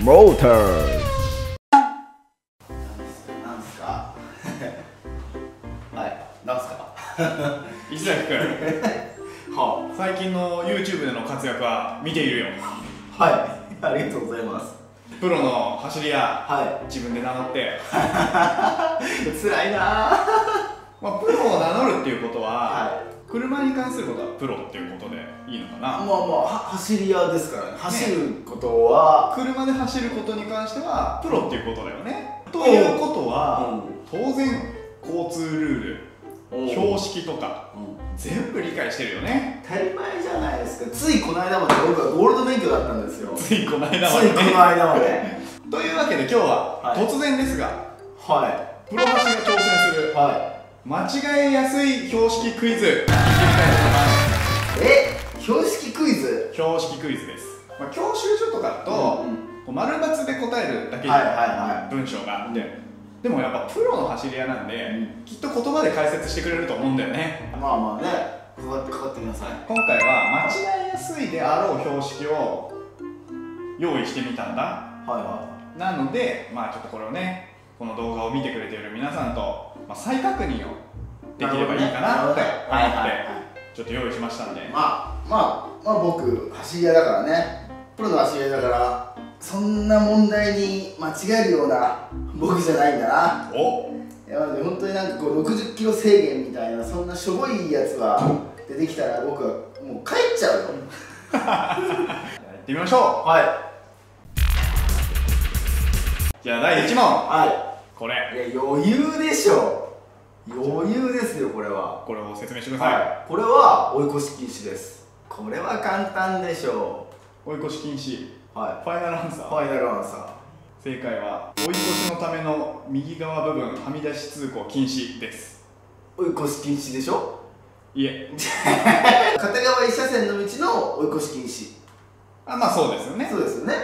Motors. なんすか？はいなんすか？石崎君 は最近の YouTube での活躍は見ているよ。はい。ありがとうございます。プロの走り屋。は自分で名乗って、い辛いなまあ、プロを名乗るっていうことは、は車に関することはプロっていうことでいいのかな、まあまあは走り屋ですからね。走ることは、車で走ることに関してはプロっていうことだよね。ということは、当然交通ルールうん。標識とかうん。全部理解してるよね。当たり前じゃないですか。ついこの間まで僕はゴールド免許だったんですよ。つついこの間いまで。ねこの間まで。というわけで今日ははい。突然ですが、はプロ走が挑戦するい。は間違えやすい標識クイズ。いってみたいと思いますいえ標識クイズ？標識クイズです、まあ、教習所とかだと、うんこう丸×で答えるだけじゃは文章があって、でもやっぱプロの走り屋なんで、きっと言葉で解説してくれると思うんだよね。まあまあね。かかってかかってください。今回は間違えやすいであろう標識を用意してみたんだ。はいはなのでまあちょっとこれをねこの動画を見てくれている皆さんと、まあ、再確認をできればいいかなって思ってちょっと用意しましたんで。いまあまあまあ僕走り屋だからね。プロの走り屋だからそんな問題に間違えるような僕じゃないんだな。お？いやまあ本当になんかこう60キロ制限みたいなそんなしょぼいやつは出てきたら僕はもう帰っちゃうよ。やってみましょはうじゃあ第1問。い。はこれ。いいや余裕でしょ。余裕ですよこれは。これを説明してください、はい。これは追い越し禁止です。これは簡単でしょ追い越し禁止。うはファイナルアンサー。いファイナルアンサ正解は追い越しのための右側部分はみ出し通行禁止です。ー追い越し禁止でしょ？いえ。片側一車線の道の追い越し禁止。あまあそうですよね。そうですよね。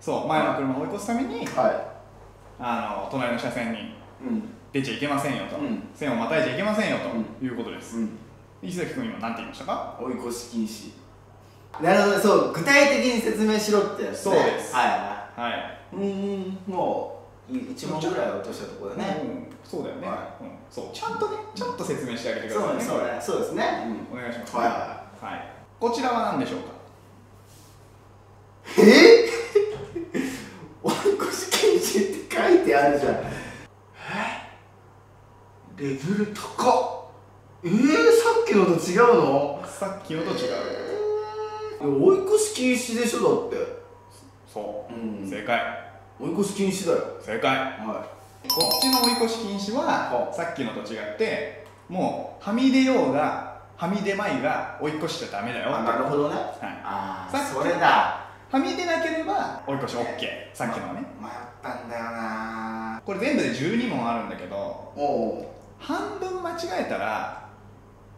そう前の車を追い越すためにはあの隣の車線に出ちゃいけませんよと、うん。線をまたいじゃいけませんよとういうことです、うん。石崎君今何て言いましたか？追い越し禁止。なるほどねそう具体的に説明しろってやつね。そうです。はい。ははい、いうーんもう1問ぐらい落としたところでね。うんそうだよね、はい。うん、そうちゃんとねちゃんと説明してあげてくださいね。そうねそうね。そうですね。お願いします。はい。ははい。こちらは何でしょうか？いえ？追い越し禁止ってあるじゃんえ？レベル高っ。えー、さっきのと違うの？さっきのと違う追い越し禁止でしょだって。そう、うん。正解。追い越し禁止だよ。正解。はこっちの追い越し禁止ははさっきのと違ってもうはみ出ようがはみ出まいが追い越しちゃダメだよあなるほどね。はい。ああそれだはみ出なければ追い越し OK さっきのね。迷ったんだよな。これ全部で12問あるんだけど半分間違えたら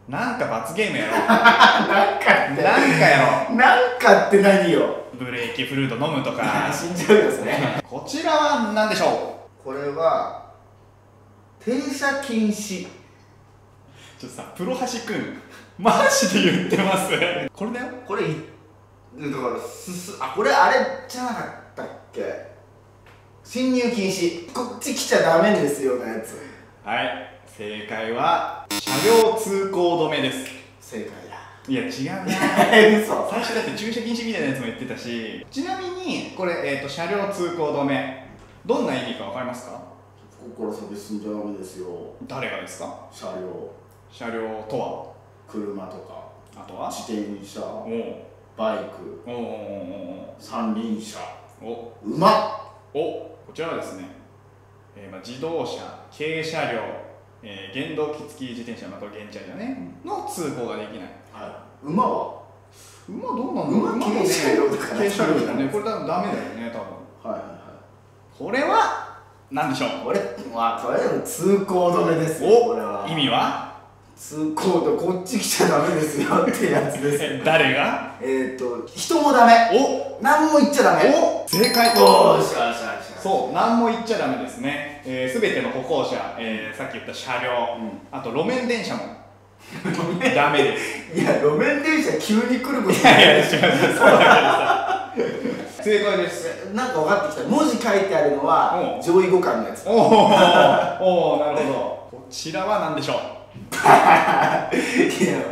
なんか罰ゲームやろう。なんかって。なんかやろなんかって何よ。うブレーキフルート飲むとか。死んじゃうですね。こちらは何でしょこれは停車禁止。うちょっとさプロ橋くんマジで言ってます。これだよ。これいだからすすあこれあれじゃなかったっけ？進入禁止。こっち来ちゃダメですよのやつ。はい。正解は車両通行止めです。正解いや違うな。だ 嘘。最初だって駐車禁止みたいなやつも言ってたし。ちなみにこれ、えー、と車両通行止め。どんな意味か分かりますか？ここから先進んじゃダメですよ。誰がですか？車両。車両とは？車とか。あとは？自転車。おうバイク。三輪車。うおう馬おこちらはですね、えーまあ、自動車軽車両、えー原動機付き自転車、まあ、これ原チャリだね、の通行ができない。はい。馬は？馬どうなんだろう？馬もね軽車両だから。軽車両だね。これ多分ダメだよね多分。はいはいはこれは何でしょう？いこれまあこれ通行止めですよこれは。お意味は？通行とこっち来ちゃダメですよってやつです。え 誰が？えっと人もダメ。お。何も言っちゃダメ。お。正解おーしゃしゃし。ゃそう。何も言っちゃダメですね。すべ、えー全ての歩行者、えーさっき言った車両、うん。あと路面電車も。ダメです。いや路面電車急に来ることい。やいや違うそうだけどさ。正解です。えなんか分かってきた。文字書いてあるのはう。ん上位互換のやつ。おおおおなるほど。こちらは何でしょう？いや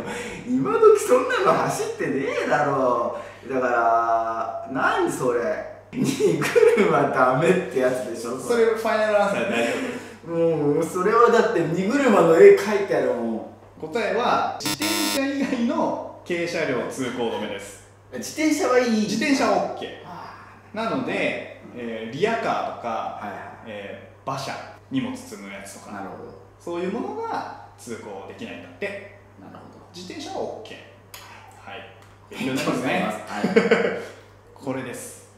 今時そんなの走ってねえだろ。だから何それ。荷車ダメってやつでしょそれ。ファイナルアンサーで大丈もうそれはだって荷車の絵描いてあるもん。夫答えは自転車以外の軽車両通行止めです。自転車はいい。自転車は OK あなので、えーリアカーとか、ーはいはえー馬車荷物積むやつとか。いなるほど。そういうものが通行できないんだって。なるほど。自転車は OK はい。勉強になります。ね これです。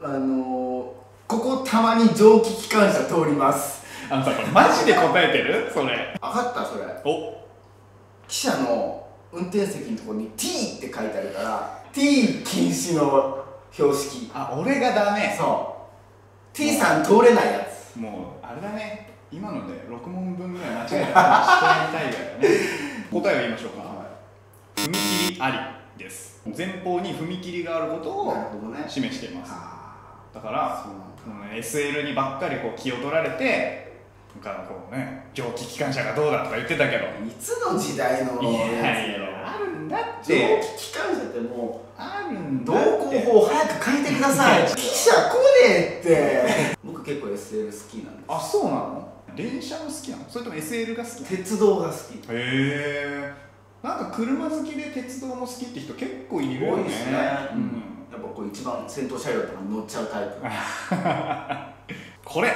はいあのー、ここたまに蒸気機関車通ります。あのさマジで答えてる？それ。分かったそれ。お。汽車の運転席のところに T って書いてあるから T 禁止の標識。あ俺がダメ。そう。T さん通れないやつ。もうあれだね今ので6問分ぐらい間違えたらしてやりたいぐらね。答えを言いましょうか。踏切ありです。前方に踏切があることを示しています。あだからそうなんだ。うん SL にばっかりこう気を取られてなんかこうね蒸気機関車がどうだとか言ってたけど。いつの時代のいやいやあるんだっ蒸て気機関車ってもあるんうだ同って。行法早く書いてください。汽車来ねえって。僕結構 SL 好きなんですあそうなの？電車が好きなの？それとも SL が好き鉄道が好き。へえ。なんか車好きで鉄道も好きって人結構いるよね。多いですね。うん。やっぱこう一番先頭車両とかに乗っちゃうタイプ。これ。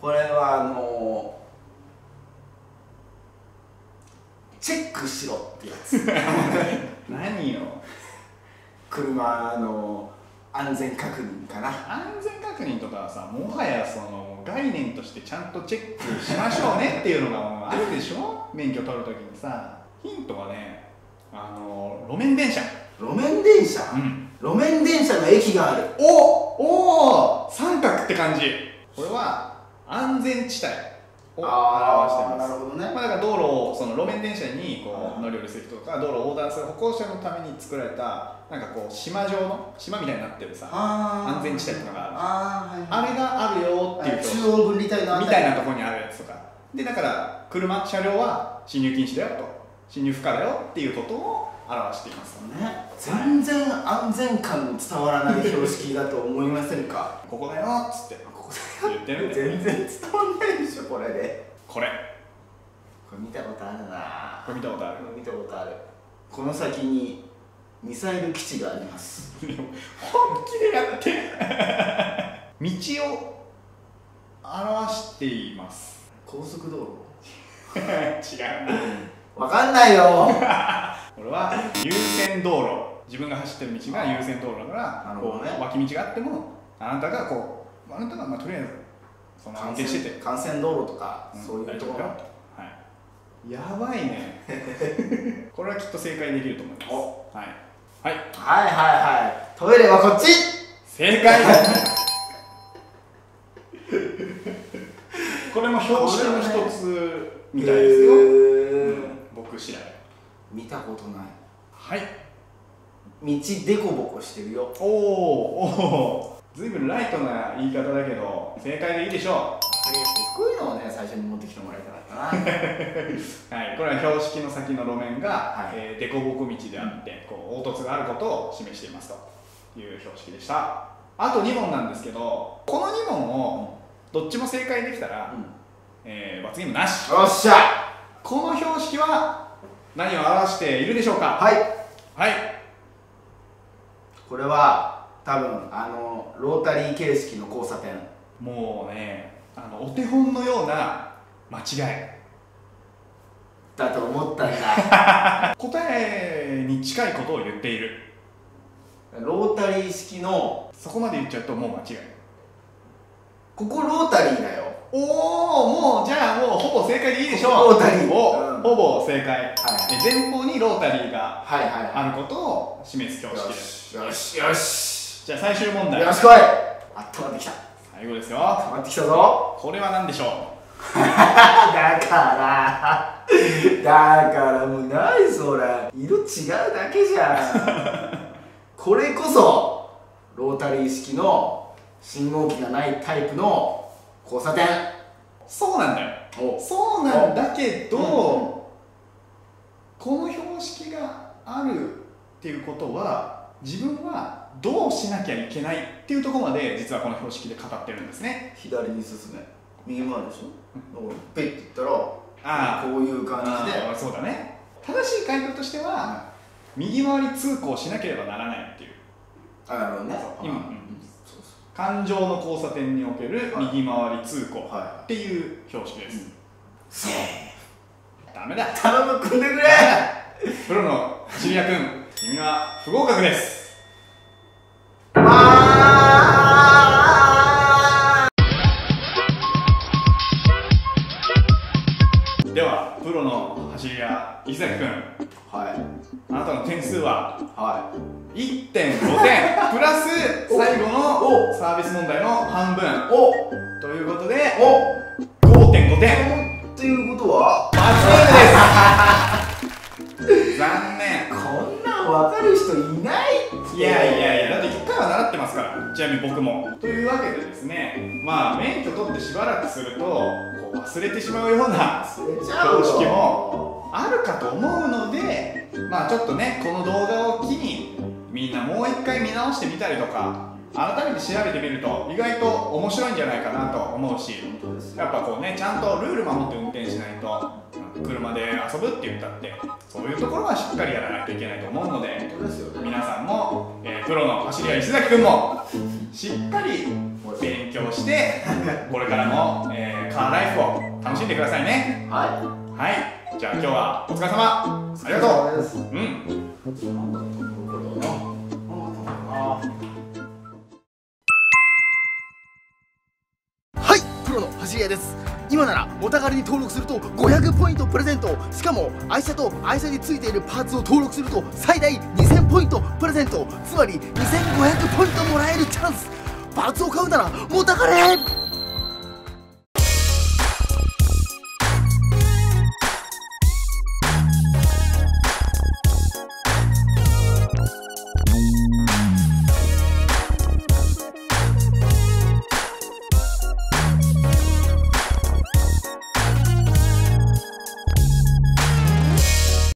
これはあのチェックしろってやつ。何よ。車の安全確認かな。安全確認とかはさもはやその概念としてちゃんとチェックしましょうねっていうのがもうあるでしょ？免許取るときにさ。ヒントはねあの路面電車。路面電車、うん。路面電車の駅がある。おお三角って感じ。これは安全地帯を表してます。ね。まあ、だから道路をその路面電車にこう乗り降りする人とか道路を横断する歩行者のために作られたなんかこう島状の島みたいになってるさあ安全地帯とかがあるあーはいあれがあるよっていう表中央分離帯のあみたいなところにあるやつとか。でだから車車両は進入禁止だよと。進入不可だよっていうことを表しています。ね。全然安全感の伝わらない標識だと思いませんか？ここだよっつってここ言ってる全然伝わんないでしょこれで。これ。これ見たことあるな。これ見たことある。見たことある。この先にミサイル基地があります。本気でやって。道を表しています。高速道路？違うわかんないよ。これは優先道路。自分が走ってる道が優先道路だからね。脇道があってもあなたがこうあなたがまあとりあえずその運転してて、幹線道路とか、ん。そういうところ。はい。やばいね。これはきっと正解できると思います。お。はい、はい、はいはい。はいトイレはこっち。正解。これも標識の一つみたいですよ、へうーん。僕次第見たことない。はい。道でこぼこしてるよ。おーおーずいぶんライトな言い方だけど正解でいいでしょう。こういうのをね。最初に持ってきてもらいたかったなはい、これは標識の先の路面が、はい。えー、凸凹道であって、こう凹凸があることを示していますという標識でした。あと2問なんですけどこの2問をどっちも正解できたら、うん。えー罰ゲームなし。よっしゃ。この標識は何を表しているでしょうか？はい。はい。これは多分あのロータリー形式の交差点。もうねあのお手本のような間違い。だと思ったんだ。答えに近いことを言っている。ロータリー式のそこまで言っちゃうともう間違い。ここロータリーだよ。おおもうじゃあもうほぼ正解でいいでしょう。ロータリー。お、うん。ほぼ正解、はい。で前方にロータリーがあることを示す標識です。しよしよしじゃあ最終問題。よしこい。あったまってきた。最後ですよ。たまってきたぞ。これは何でしょう？だから。だからもう何それ色違うだけじゃん。これこそロータリー式の信号機がないタイプの交差点。そうなんだよ。お。そうなんだけど、うん。この標識があるっていうことは自分はどうしなきゃいけないっていうところまで実はこの標識で語ってるんですね。左に進め。右回るでしょ？ペッて言ったらあこういう感じで。そうだね。正しい回答としては右回り通行しなければならないっていう。あなるほどね。そう。今。うん。そうそ環状の交差点における右回り通行っていう標識です、いせーダメだ。頼む組んでくれ。プロのシリア君君は不合格ですはは1.5点 プラス最後のお。サービス問題の半分。いお。ということでお。5.5点っていうことは？罰ゲームです。残念。こんなん分かる人いないって。いやいやいやだって1回は習ってますからちなみに僕も。というわけでですね。まあ免許取ってしばらくするとこう忘れてしまうような忘れちゃうよ。標識もあるかと思うのでまあちょっとねこの動画を機にみんなもう一回見直してみたりとか改めて調べてみると意外と面白いんじゃないかなと思うしやっぱこうねちゃんとルール守って運転しないとうん車で遊ぶって言ったってそういうところはしっかりやらないといけないと思うので皆さんも、えープロの走り屋石崎君もしっかり勉強して これからも、えーカーライフを楽しんでくださいね。ははいじゃあ今日はお疲れ様。いありがとうううんはいプロの走り屋です。今ならお宝に登録すると500ポイントプレゼント。しかも愛車と愛車についているパーツを登録すると最大2000ポイントプレゼント。つまり2500ポイントもらえるチャンス。パーツを買うならお宝へ